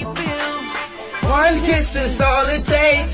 One kiss is all it takes.